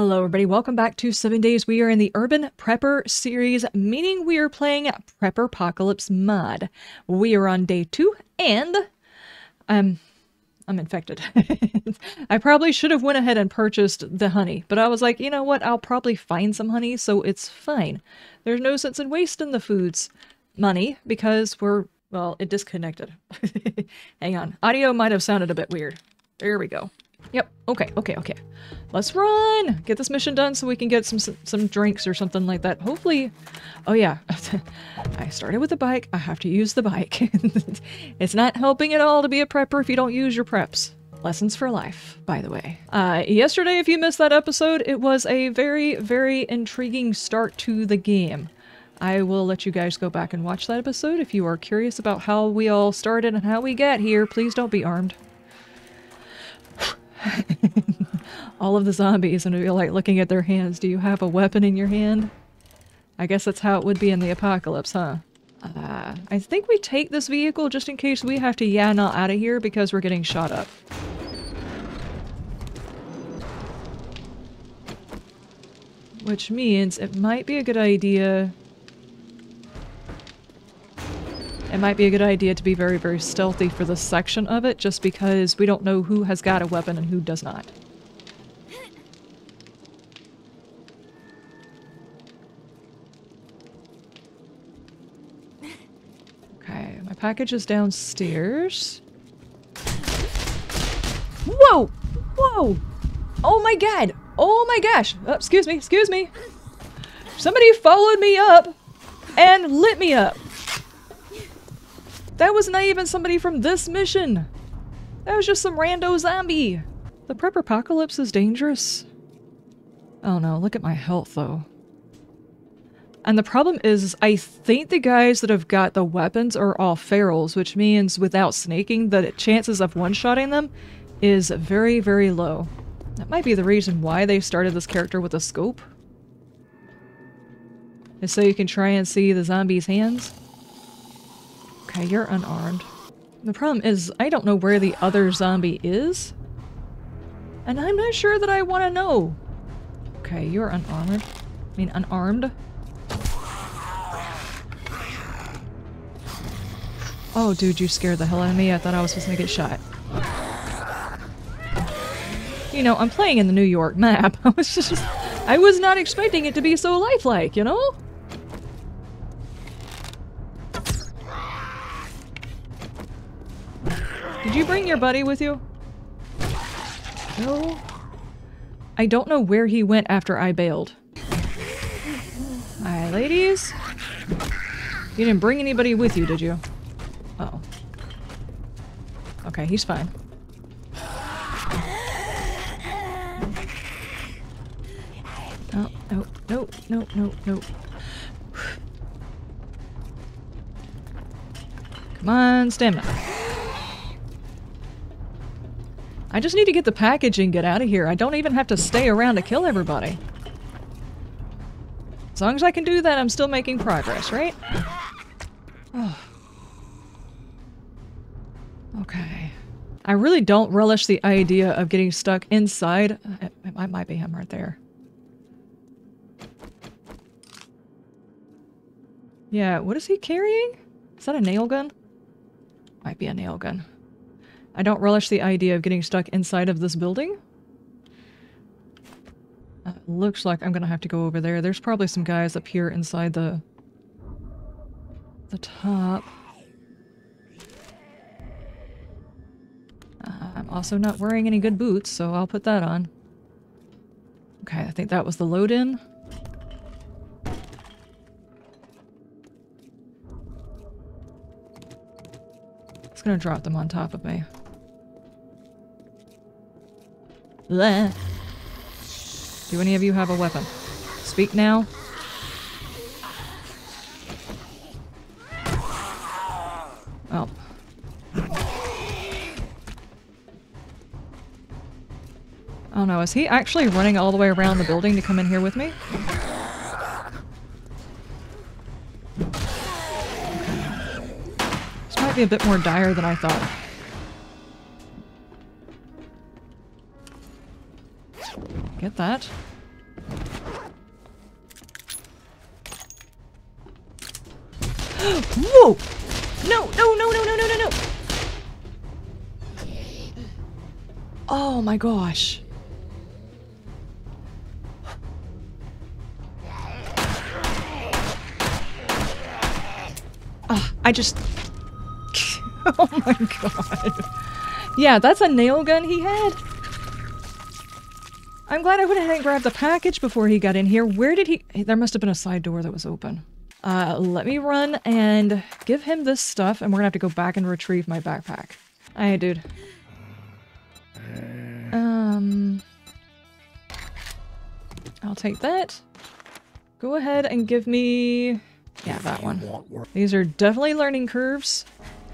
Hello everybody, welcome back to 7 Days. We are in the Urban Prepper series, meaning we are playing Preppocalypse mod. We are on day 2, and I'm, I'm infected. I probably should have went ahead and purchased the honey, but I was like, you know what, I'll probably find some honey, so it's fine. There's no sense in wasting the food's money, because we're, well, it disconnected. Hang on, audio might have sounded a bit weird. There we go. Yep. Okay. Okay. Okay. Let's run. Get this mission done so we can get some some drinks or something like that. Hopefully. Oh yeah. I started with the bike. I have to use the bike. it's not helping at all to be a prepper if you don't use your preps. Lessons for life, by the way. Uh, yesterday, if you missed that episode, it was a very, very intriguing start to the game. I will let you guys go back and watch that episode. If you are curious about how we all started and how we get here, please don't be armed. all of the zombies and be like looking at their hands. Do you have a weapon in your hand? I guess that's how it would be in the apocalypse, huh? Uh, I think we take this vehicle just in case we have to yeah out of here because we're getting shot up. Which means it might be a good idea it might be a good idea to be very, very stealthy for this section of it, just because we don't know who has got a weapon and who does not. Okay, my package is downstairs. Whoa! Whoa! Oh my god! Oh my gosh! Oh, excuse me, excuse me! Somebody followed me up and lit me up! That was not even somebody from this mission! That was just some rando zombie! The Preppocalypse is dangerous. Oh no, look at my health though. And the problem is, I think the guys that have got the weapons are all ferals, which means without snaking, the chances of one-shotting them is very, very low. That might be the reason why they started this character with a scope. Is so you can try and see the zombie's hands. Okay, you're unarmed. The problem is, I don't know where the other zombie is. And I'm not sure that I want to know. Okay, you're unarmed. I mean, unarmed. Oh, dude, you scared the hell out of me. I thought I was supposed to get shot. You know, I'm playing in the New York map. I was just... I was not expecting it to be so lifelike, you know? Did you bring your buddy with you? No. I don't know where he went after I bailed. Hi, ladies. You didn't bring anybody with you, did you? Uh oh. Okay, he's fine. Oh, no, no, no, no, no. Come on, stamina. I just need to get the package and get out of here. I don't even have to stay around to kill everybody. As long as I can do that, I'm still making progress, right? Oh. Okay. I really don't relish the idea of getting stuck inside. It, it might be him right there. Yeah, what is he carrying? Is that a nail gun? Might be a nail gun. I don't relish the idea of getting stuck inside of this building. Uh, looks like I'm gonna have to go over there. There's probably some guys up here inside the... the top. Uh, I'm also not wearing any good boots, so I'll put that on. Okay, I think that was the load-in. It's gonna drop them on top of me. Do any of you have a weapon? Speak now. Oh. Oh no, is he actually running all the way around the building to come in here with me? This might be a bit more dire than I thought. Get that. Whoa! No, no, no, no, no, no, no, no! Oh my gosh. Ah, I just... oh my god. Yeah, that's a nail gun he had. I'm glad I went ahead and grabbed the package before he got in here. Where did he... There must have been a side door that was open. Uh, let me run and give him this stuff, and we're gonna have to go back and retrieve my backpack. Hey, dude. Um... I'll take that. Go ahead and give me... Yeah, that one. These are definitely learning curves.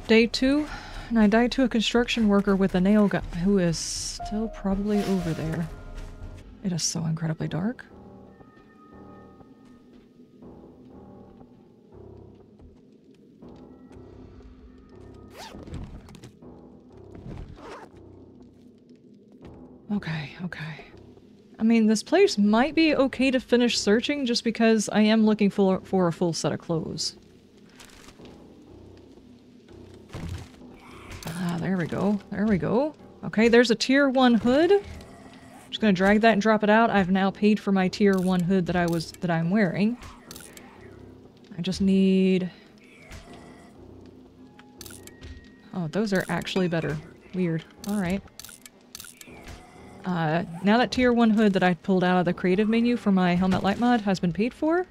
Day two, and I died to a construction worker with a nail gun who is still probably over there. It is so incredibly dark. Okay, okay. I mean, this place might be okay to finish searching just because I am looking for, for a full set of clothes. Ah, there we go. There we go. Okay, there's a tier 1 hood. Just gonna drag that and drop it out. I've now paid for my tier 1 hood that I was that I'm wearing. I just need... Oh, those are actually better. Weird. Alright. Uh, now that tier 1 hood that I pulled out of the creative menu for my helmet light mod has been paid for.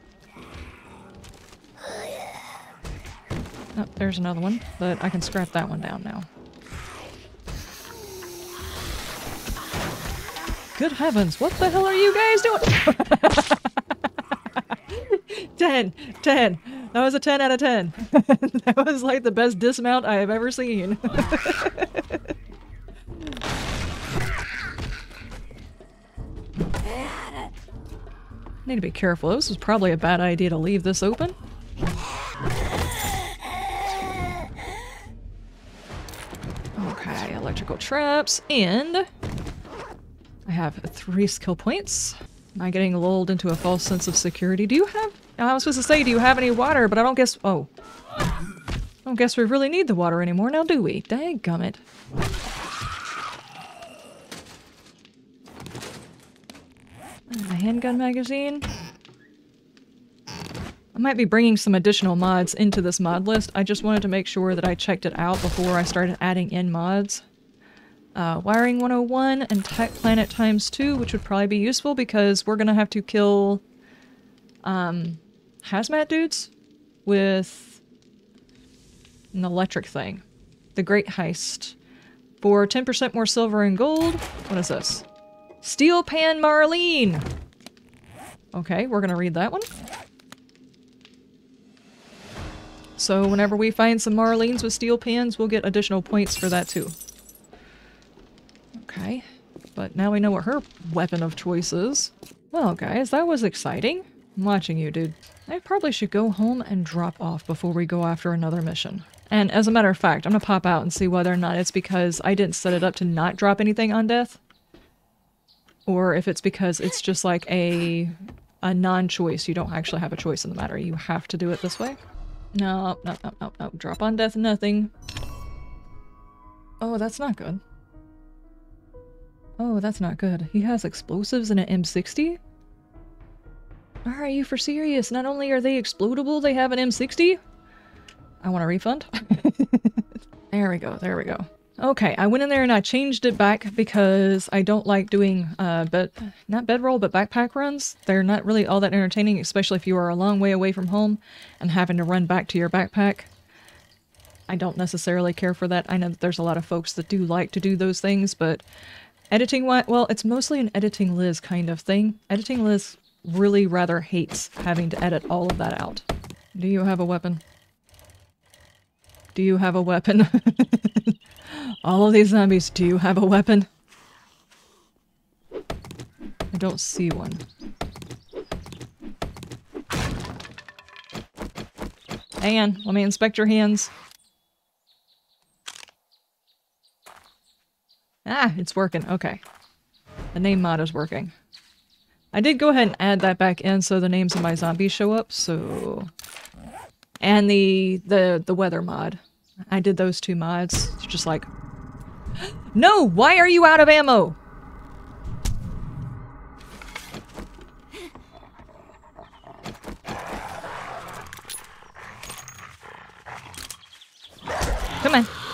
Oh, there's another one, but I can scrap that one down now. Good heavens, what the hell are you guys doing? 10! 10! That was a 10 out of 10. that was like the best dismount I have ever seen. Need to be careful. This was probably a bad idea to leave this open. Okay, electrical traps, and have three skill points. Am I getting lulled into a false sense of security? Do you have... I was supposed to say, do you have any water? But I don't guess... Oh. I don't guess we really need the water anymore now, do we? Dang gummit. Handgun magazine. I might be bringing some additional mods into this mod list. I just wanted to make sure that I checked it out before I started adding in mods. Uh, wiring 101 and Planet times 2, which would probably be useful because we're going to have to kill um, hazmat dudes with an electric thing. The Great Heist. For 10% more silver and gold. What is this? Steel Pan Marlene! Okay, we're gonna read that one. So whenever we find some Marlenes with steel pans, we'll get additional points for that too. But now we know what her weapon of choice is. Well guys, that was exciting. I'm watching you, dude. I probably should go home and drop off before we go after another mission. And as a matter of fact, I'm gonna pop out and see whether or not it's because I didn't set it up to not drop anything on death or if it's because it's just like a a non-choice. You don't actually have a choice in the matter. You have to do it this way. No, no, no, no, no. Drop on death, nothing. Oh, that's not good. Oh, that's not good. He has explosives and an M60? Are you for serious? Not only are they explodable, they have an M60? I want a refund. there we go, there we go. Okay, I went in there and I changed it back because I don't like doing, uh, but not bedroll, but backpack runs. They're not really all that entertaining, especially if you are a long way away from home and having to run back to your backpack. I don't necessarily care for that. I know that there's a lot of folks that do like to do those things, but editing, well, it's mostly an editing Liz kind of thing. Editing Liz really rather hates having to edit all of that out. Do you have a weapon? Do you have a weapon? All of these zombies, do you have a weapon? I don't see one. Anne, let me inspect your hands. Ah, it's working. Okay. The name mod is working. I did go ahead and add that back in so the names of my zombies show up, so... And the the the weather mod. I did those two mods. It's just like No, why are you out of ammo? Come on.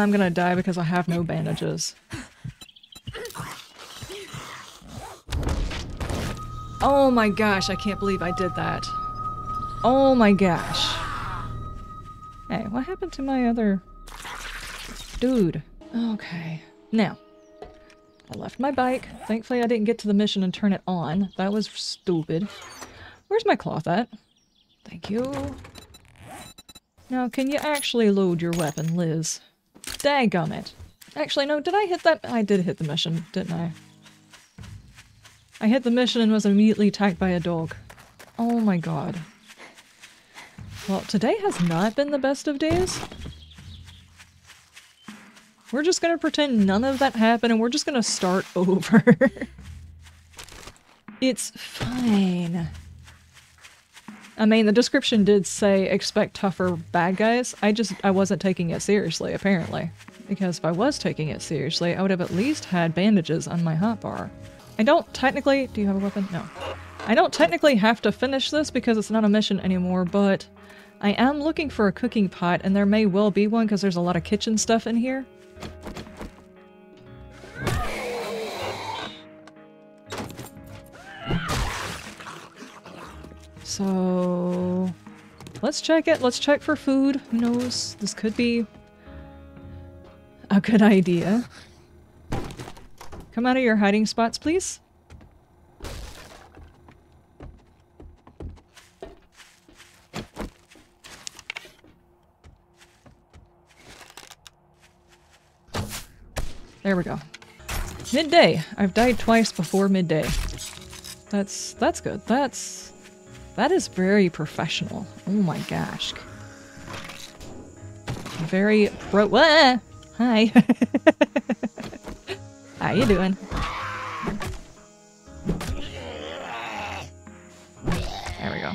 I'm gonna die because I have no bandages. Oh my gosh, I can't believe I did that. Oh my gosh. Hey, what happened to my other... Dude. Okay. Now. I left my bike. Thankfully I didn't get to the mission and turn it on. That was stupid. Where's my cloth at? Thank you. Now, can you actually load your weapon, Liz? Daggum it. Actually, no, did I hit that? I did hit the mission, didn't I? I hit the mission and was immediately attacked by a dog. Oh my god. Well, today has not been the best of days. We're just gonna pretend none of that happened and we're just gonna start over. it's fine. I mean, the description did say expect tougher bad guys. I just, I wasn't taking it seriously, apparently. Because if I was taking it seriously, I would have at least had bandages on my hotbar. I don't technically, do you have a weapon? No. I don't technically have to finish this because it's not a mission anymore, but I am looking for a cooking pot and there may well be one because there's a lot of kitchen stuff in here. So let's check it. Let's check for food. Who knows? This could be a good idea. Come out of your hiding spots, please. There we go. Midday. I've died twice before midday. That's that's good. That's that is very professional. Oh my gosh. Very pro- Wah! Hi. How you doing? There we go.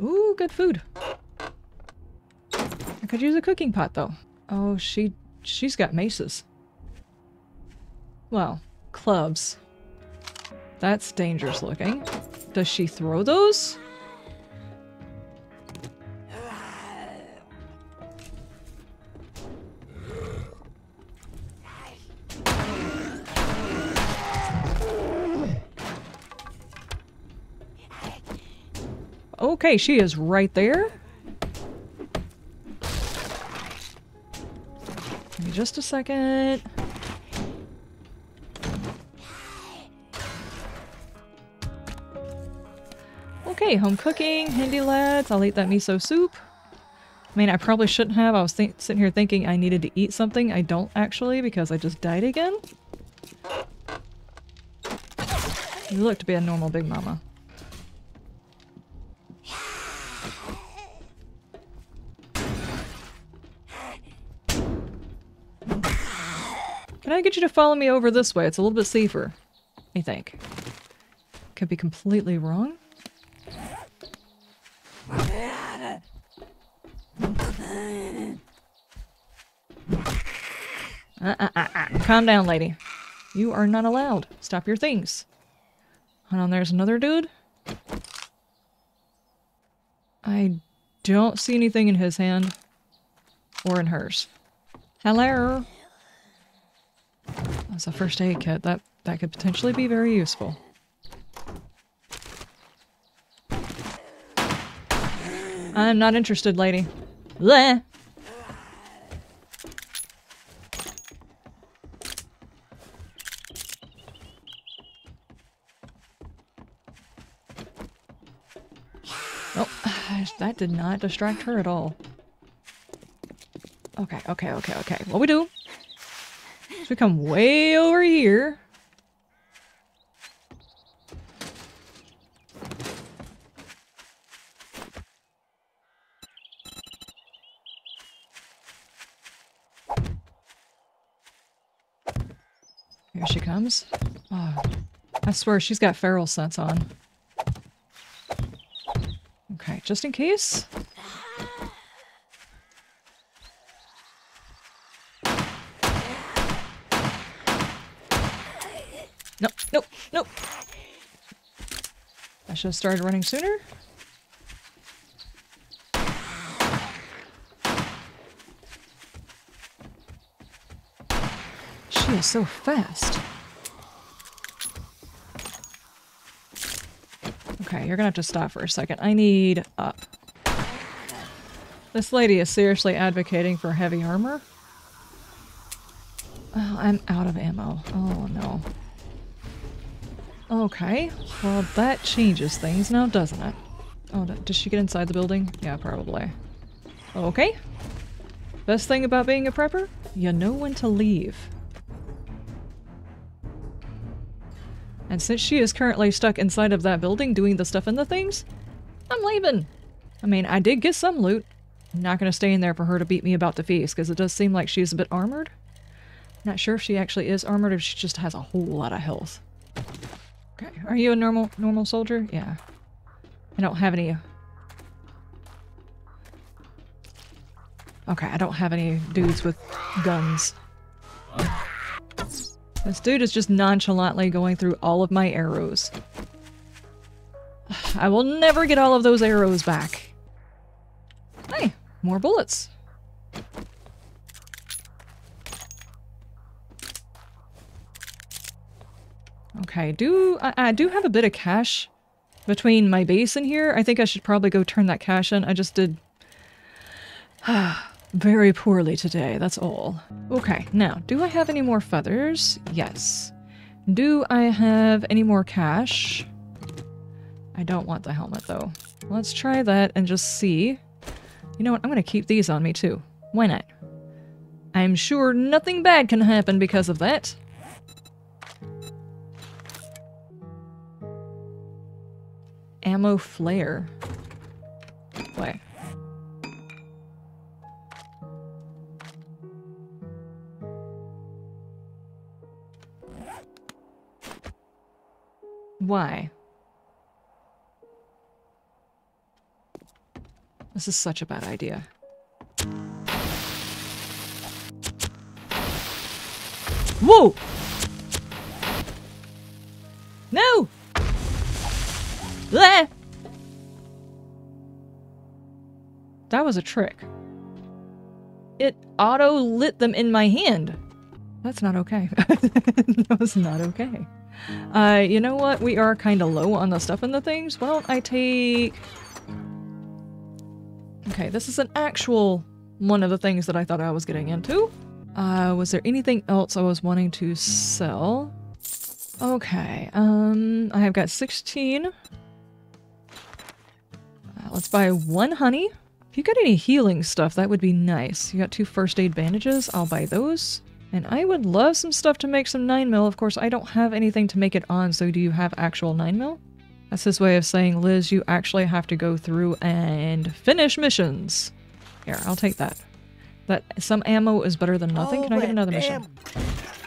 Ooh, good food. I could use a cooking pot though. Oh, she she's got maces. Well, clubs. That's dangerous looking. Does she throw those? Okay, she is right there. Give me just a second. Okay, home cooking, handy lads. I'll eat that miso soup. I mean, I probably shouldn't have. I was sitting here thinking I needed to eat something. I don't actually because I just died again. You look to be a normal Big Mama. Can I get you to follow me over this way? It's a little bit safer, I think. Could be completely wrong. Uh, uh, uh, uh, Calm down, lady. You are not allowed. Stop your things. Hold on, there's another dude. I don't see anything in his hand. Or in hers. Hello? That's a first aid kit. That, that could potentially be very useful. I'm not interested, lady. Bleh. Oh, that did not distract her at all. Okay, okay, okay, okay. What we do is we come way over here. Oh, I swear she's got feral scents on. Okay, just in case. Nope, nope, nope. I should have started running sooner. She is so fast. You're gonna have to stop for a second. I need up. This lady is seriously advocating for heavy armor. Oh, I'm out of ammo. Oh no. Okay, well that changes things now, doesn't it? Oh, does she get inside the building? Yeah, probably. Okay. Best thing about being a prepper? You know when to leave. And since she is currently stuck inside of that building doing the stuff and the things, I'm leaving. I mean, I did get some loot. I'm not going to stay in there for her to beat me about the feast, because it does seem like she's a bit armored. Not sure if she actually is armored or if she just has a whole lot of health. Okay, are you a normal normal soldier? Yeah. I don't have any... Okay, I don't have any dudes with guns. This dude is just nonchalantly going through all of my arrows. I will never get all of those arrows back. Hey, more bullets. Okay, do I, I do have a bit of cash between my base and here. I think I should probably go turn that cash in. I just did very poorly today, that's all. Okay, now, do I have any more feathers? Yes. Do I have any more cash? I don't want the helmet, though. Let's try that and just see. You know what? I'm to keep these on me, too. Why not? I'm sure nothing bad can happen because of that. Ammo flare. Why? This is such a bad idea. Whoa! No! Blah! That was a trick. It auto-lit them in my hand. That's not okay. that was not okay. Uh, you know what? We are kind of low on the stuff and the things. Why don't I take... Okay, this is an actual one of the things that I thought I was getting into. Uh, was there anything else I was wanting to sell? Okay, um, I have got 16. Uh, let's buy one honey. If you got any healing stuff, that would be nice. You got two first aid bandages, I'll buy those. And I would love some stuff to make some 9 mil. Of course, I don't have anything to make it on, so do you have actual 9 mil? That's his way of saying, Liz, you actually have to go through and finish missions. Here, I'll take that. That some ammo is better than nothing. Can I get oh, another mission?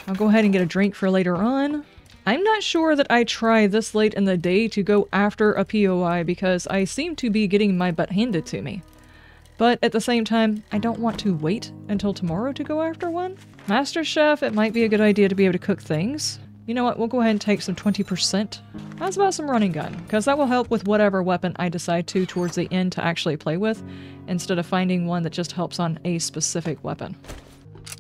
I'll go ahead and get a drink for later on. I'm not sure that I try this late in the day to go after a POI because I seem to be getting my butt handed to me. But at the same time, I don't want to wait until tomorrow to go after one. Master Chef, it might be a good idea to be able to cook things. You know what, we'll go ahead and take some 20%. How's about some running gun? Because that will help with whatever weapon I decide to towards the end to actually play with, instead of finding one that just helps on a specific weapon.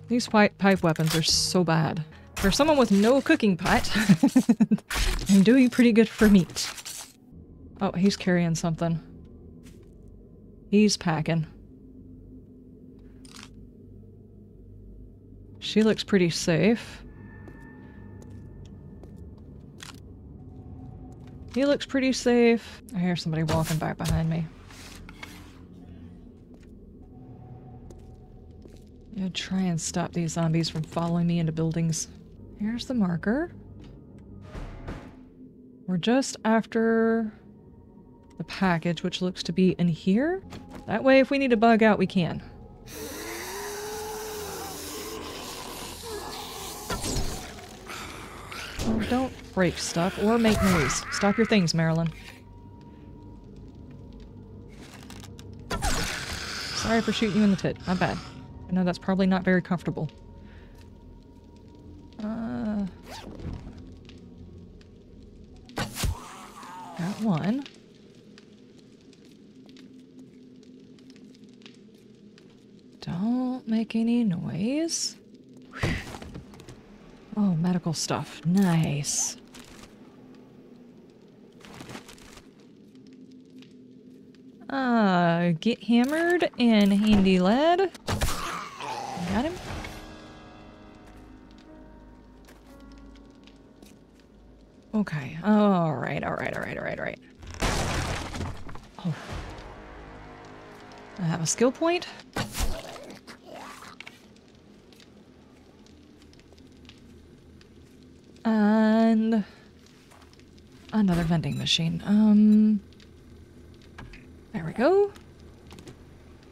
These pipe, pipe weapons are so bad. For someone with no cooking pot, I'm doing pretty good for meat. Oh, he's carrying something. He's packing. She looks pretty safe. He looks pretty safe. I hear somebody walking back behind me. Yeah, try and stop these zombies from following me into buildings. Here's the marker. We're just after the package, which looks to be in here. That way, if we need to bug out, we can. Oh, don't break stuff or make noise. Stop your things, Marilyn. Sorry for shooting you in the tit. My bad. I know that's probably not very comfortable. Don't make any noise. Oh, medical stuff. Nice. Uh, get hammered and handy lad. Got him. Okay. All right, all right, all right, all right, all right. Oh. I have a skill point. And another vending machine. Um, there we go.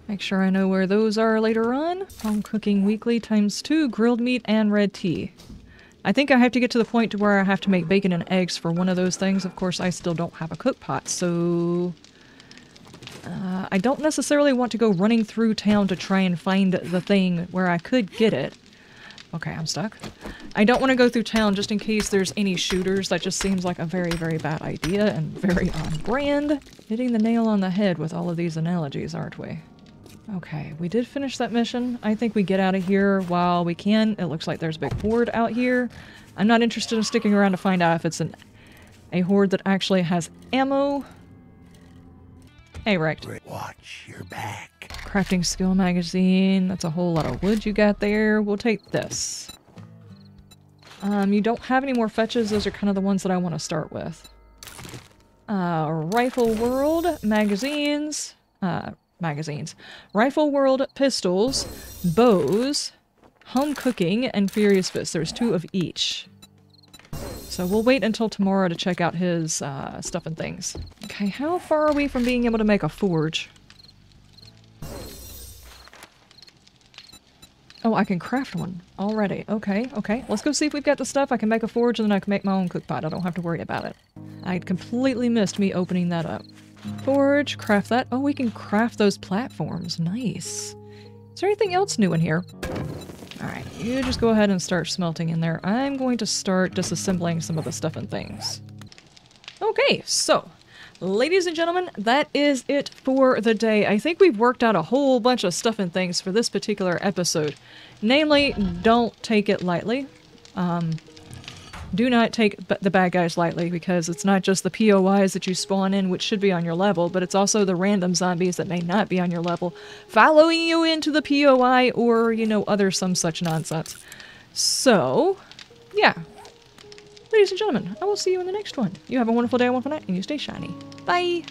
Make sure I know where those are later on. Home cooking weekly times two, grilled meat and red tea. I think I have to get to the point to where I have to make bacon and eggs for one of those things. Of course, I still don't have a cook pot, so... Uh, I don't necessarily want to go running through town to try and find the thing where I could get it. Okay, I'm stuck. I don't want to go through town just in case there's any shooters. That just seems like a very, very bad idea and very on brand. Hitting the nail on the head with all of these analogies, aren't we? Okay, we did finish that mission. I think we get out of here while we can. It looks like there's a big horde out here. I'm not interested in sticking around to find out if it's an a horde that actually has ammo. Hey, Rekt. Watch your back. Crafting skill magazine. That's a whole lot of wood you got there. We'll take this. Um, you don't have any more fetches. Those are kind of the ones that I want to start with. Uh, Rifle World magazines. Uh, magazines. Rifle World pistols, bows, home cooking, and Furious Fist. There's two of each. So we'll wait until tomorrow to check out his uh, stuff and things. Okay, how far are we from being able to make a forge? Oh, I can craft one already. Okay, okay. Let's go see if we've got the stuff. I can make a forge and then I can make my own cookpot. I don't have to worry about it. I completely missed me opening that up. Forge, craft that. Oh, we can craft those platforms. Nice. Is there anything else new in here? Alright, you just go ahead and start smelting in there. I'm going to start disassembling some of the stuff and things. Okay, so Ladies and gentlemen, that is it for the day. I think we've worked out a whole bunch of stuff and things for this particular episode. Namely, don't take it lightly. Um, do not take the bad guys lightly because it's not just the POIs that you spawn in, which should be on your level, but it's also the random zombies that may not be on your level, following you into the POI or, you know, other some such nonsense. So, yeah, Ladies and gentlemen, I will see you in the next one. You have a wonderful day, a wonderful night, and you stay shiny. Bye!